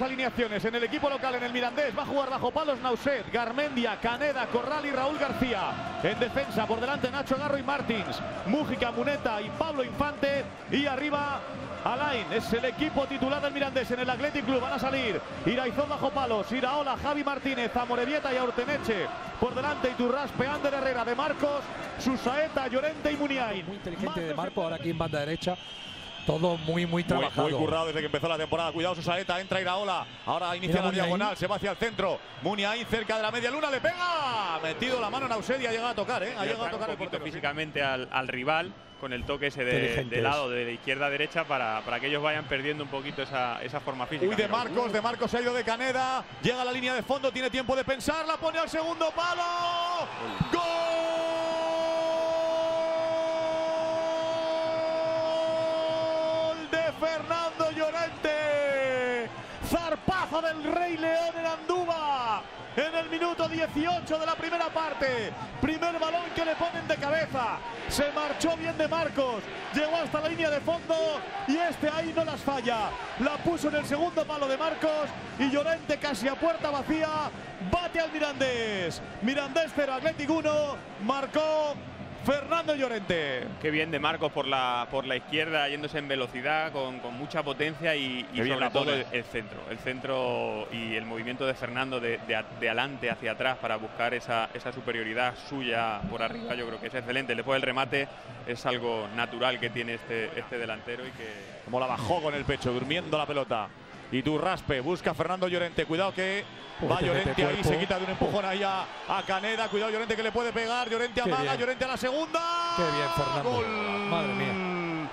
alineaciones en el equipo local en el Mirandés. Va a jugar bajo palos Nauset, Garmendia, Caneda, Corral y Raúl García. En defensa por delante Nacho Garro y Martins, Mújica, Muneta y Pablo Infante. Y arriba Alain es el equipo titular del Mirandés en el Athletic Club. Van a salir Iraizón bajo palos, Iraola, Javi Martínez, Amorevieta y Aurteneche. Por delante Iturraspe, Ander Herrera de Marcos, Susaeta, Llorente y Muniain. Muy inteligente de Marco, ahora aquí en banda derecha. Todo muy, muy trabajado. Muy, currado desde que empezó la temporada. Cuidado, Susaeta, entra Iraola. Ahora inicia la diagonal, se va hacia el centro. Muniain cerca de la media luna, le pega. Metido la mano en Ausedia, ha llegado a tocar, ¿eh? Ha llegado a tocar un poquito físicamente al, al rival con el toque ese de, lado, de izquierda a derecha, para, para, que ellos vayan perdiendo un poquito esa, esa forma física. Uy, de Marcos, de Marcos se ha ido de Caneda, llega a la línea de fondo, tiene tiempo de pensar, la pone al segundo palo. ¡Gol! Fernando Llorente. Zarpazo del Rey León en Andúba en el minuto 18 de la primera parte. Primer balón que le ponen de cabeza. Se marchó bien de Marcos. Llegó hasta la línea de fondo y este ahí no las falla. La puso en el segundo palo de Marcos y Llorente casi a puerta vacía. Bate al Mirandés. Mirandés 0, Atlético 1. Marcó Fernando Llorente. Qué bien de Marcos por la, por la izquierda, yéndose en velocidad, con, mucha potencia y, sobre todo el, centro. El centro y el movimiento de Fernando de, de, adelante hacia atrás para buscar esa, esa, superioridad suya por arriba, yo creo que es excelente. Después del remate es algo natural que tiene este, este delantero y que... Como la bajó con el pecho, durmiendo la pelota. Y tu raspe, busca Fernando Llorente. Cuidado que va Llorente ahí, se quita de un empujón ahí a, Caneda. Cuidado Llorente que le puede pegar. Llorente amaga, Llorente a la segunda. Qué bien, Fernando. Madre mía.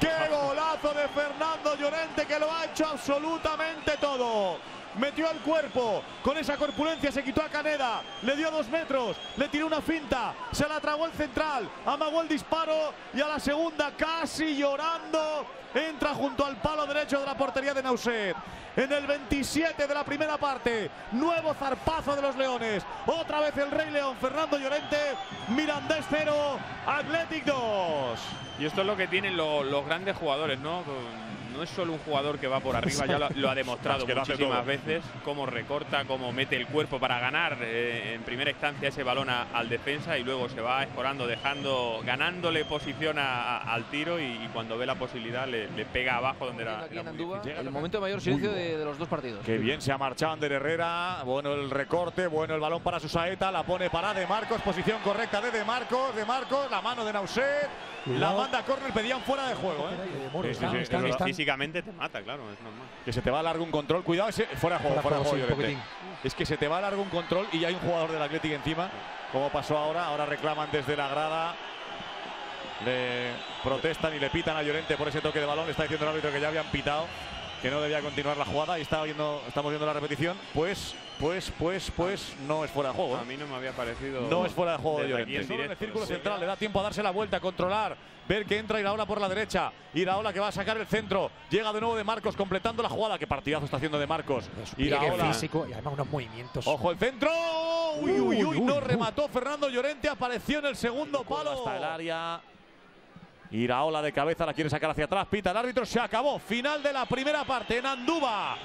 ¡Qué golazo de Fernando Llorente que lo ha hecho absolutamente todo! Metió el cuerpo, con esa corpulencia se quitó a Caneda, le dio dos metros, le tiró una finta, se la tragó el central, amagó el disparo y a la segunda casi llorando entra junto al palo derecho de la portería de Nauset. En el 27 de la primera parte, nuevo zarpazo de los Leones. Otra vez el Rey León, Fernando Llorente, Mirandés 0, Athletic 2. Y esto es lo que tienen los grandes jugadores, ¿no? No es solo un jugador que va por arriba, ya lo, ha demostrado muchísimas veces, cómo recorta, cómo mete el cuerpo para ganar eh, en primera instancia ese balón al defensa y luego se va escorando, dejando, ganándole posición al tiro y, cuando ve la posibilidad le, pega abajo donde era, el momento de mayor silencio de, los dos partidos. Qué bien se ha marchado Ander Herrera, bueno el recorte, bueno el balón para su saeta, la pone para De Marcos, posición correcta de De Marcos, De Marcos, la mano de Nauset, la banda corner pedían fuera de juego. ¿eh? Físicamente te mata, claro, es normal. Que se te va a largo un control, cuidado, ese, fuera de juego, fuera, de juego. es que se te va a largo un control y hay un jugador del Atlético encima, como pasó ahora, ahora reclaman desde la grada. Le protestan y le pitan a Llorente por ese toque de balón. Está diciendo el árbitro que ya habían pitado que no debía continuar la jugada y está viendo, estamos viendo la repetición, pues, pues, pues, pues no es fuera de juego. A mí no me había parecido. No es fuera de juego de Llorente. En, el círculo central le da tiempo a darse la vuelta, a controlar, ver que entra Iraola por la derecha, Iraola que va a sacar el centro, llega de nuevo de Marcos completando la jugada, qué partidazo está haciendo de Marcos. Iraola físico y además unos movimientos. Ojo el centro. Uy, uy, uy, no remató Fernando Llorente, apareció en el segundo palo hasta el área. Iraola de cabeza la quiere sacar hacia atrás. Pita el árbitro. Se acabó. Final de la primera parte en Andúba.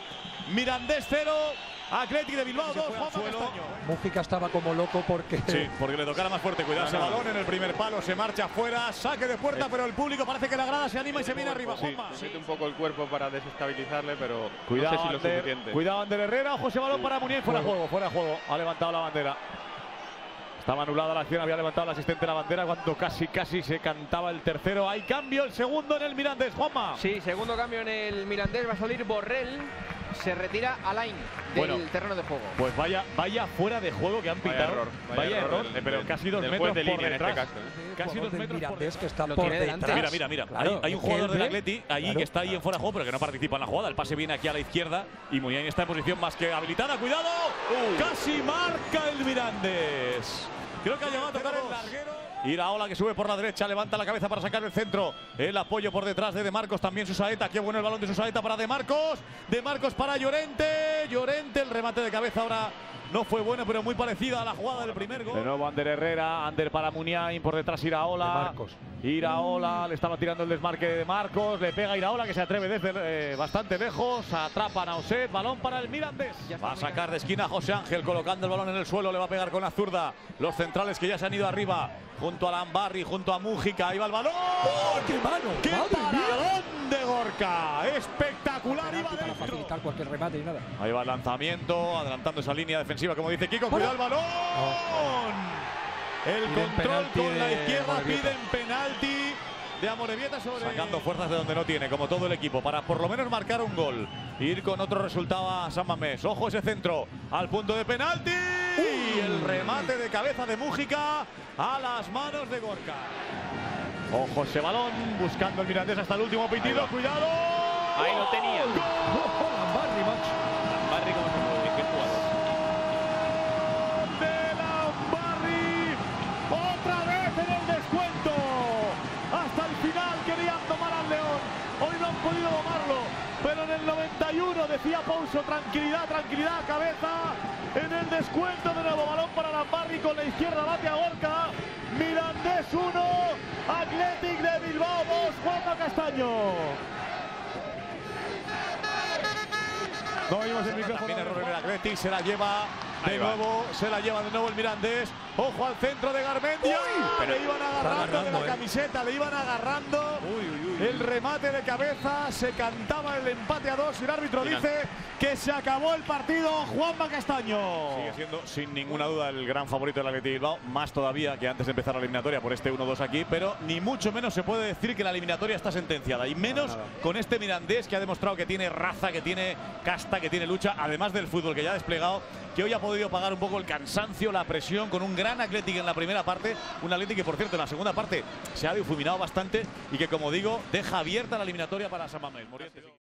Mirandés 0. Atlético de Bilbao 2. Mújica estaba como loco porque. Sí, porque le tocara más fuerte. Cuidado ese balón en el primer palo. Se marcha afuera. Saque de puerta, pero el público parece que la grada se anima y se viene arriba. Sí, mete un poco el cuerpo para desestabilizarle, pero cuidado, no sé si lo suficiente. Cuidado, Ander Herrera. Ojo ese balón para Munier. Fuera de juego, fuera de juego. Ha levantado la bandera. Estaba anulada la acción, había levantado el asistente la bandera cuando casi casi se cantaba el tercero. Hay cambio, el segundo en el Mirandés, Juanma. Sí, segundo cambio en el Mirandés, va a salir Borrell. Se retira Alain del terreno de juego. Pues vaya, vaya fuera de juego que han pitado. Vaya error, pero casi dos metros de línea por detrás. En este caso, ¿eh? Casi dos metros por que está por detrás. Mira, mira, mira. hay, un jugador del Atleti allí que está ahí en fuera de juego, pero que no participa en la jugada. El pase viene aquí a la izquierda y muy bien está en posición más que habilitada. ¡Cuidado! Uh. Casi marca el Mirandés. Creo que ha llegado a tocar el larguero. Y la ola que sube por la derecha, levanta la cabeza para sacar el centro. El apoyo por detrás de De Marcos, también Susaeta. Qué bueno el balón de Susaeta para De Marcos. De Marcos para Llorente. Llorente, el remate de cabeza ahora no fue bueno, pero muy parecida a la jugada del primer gol. De nuevo Ander Herrera, Ander para Muniain, por detrás Iraola. Marcos. Iraola, le estaba tirando el desmarque de Marcos, le pega Iraola que se atreve desde eh, bastante lejos, atrapa a Nauset, balón para el Mirandés. Va a sacar de esquina José Ángel colocando el balón en el suelo, le va a pegar con la zurda. Los centrales que ya se han ido arriba, junto a Lambarri, junto a Mújica, ahí va el balón. ¡Oh, qué mano! ¡Qué paradón de Gorka! Espectacular, iba para dentro. facilitar cualquier remate y nada. Ahí va el lanzamiento, adelantando esa línea defensiva, como dice Kiko. ¡Cuidado el balón! El Piden control con la izquierda, piden penalti de Amorebieta sobre. Sacando fuerzas de donde no tiene, como todo el equipo, para por lo menos marcar un gol. Ir con otro resultado a San Mamés. Ojo ese centro al punto de penalti. Y el remate de cabeza de Mújica a las manos de Gorka. Ojo ese balón, buscando el Mirandés hasta el último pitido. ¡Cuidado! Ahí lo tenía. ¡Gol! Lambarri, macho. Barry como se mueve, qué jugador. de Lambarri. Otra vez en el descuento. Hasta el final querían tomar al León. Hoy no han podido tomarlo. Pero en el 91 decía Pouso, tranquilidad, tranquilidad, cabeza. En el descuento de nuevo balón para Lambarri con la izquierda bate a Gorka. Mirandés 1, Athletic de Bilbao 2, Juanma Castaño. No oímos el micrófono. También error en el Athletic, se la lleva de nuevo, se la lleva de nuevo el Mirandés. Ojo al centro de Garmendia. Pero- le iban agarrando de agarrando, la eh. camiseta, le iban agarrando. El remate de cabeza, se cantaba el empate a dos y el árbitro dice que se acabó el partido. Juanma Castaño. Sigue siendo sin ninguna duda el gran favorito del Athletic Bilbao, más todavía que antes de empezar la eliminatoria por este 1-2 aquí, pero ni mucho menos se puede decir que la eliminatoria está sentenciada y menos con este Mirandés que ha demostrado que tiene raza, que tiene casta, que tiene lucha, además del fútbol que ya ha desplegado, que hoy ha podido pagar un poco el cansancio, la presión con un gran Athletic en la primera parte, un Athletic que por cierto en la segunda parte se ha difuminado bastante y que como digo deja abierta la eliminatoria para San Mamés.